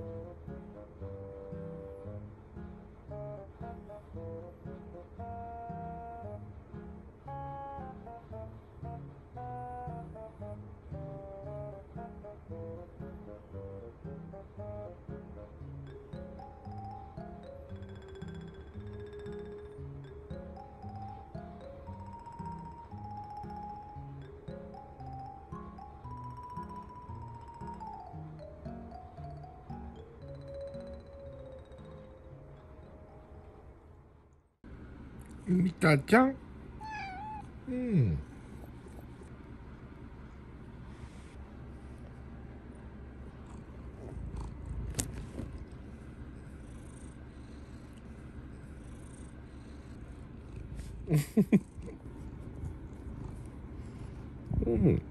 Thank you. みたちゃんうん。うん。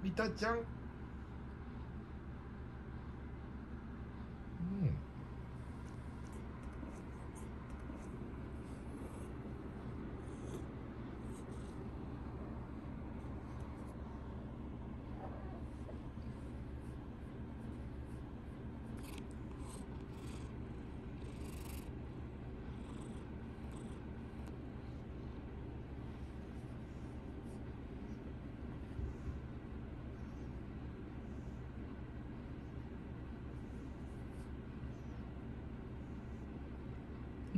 三田ちゃん。うん。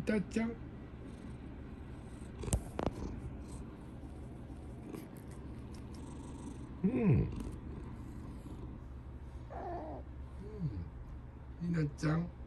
みたちゃん。うん。うん。みなちゃん。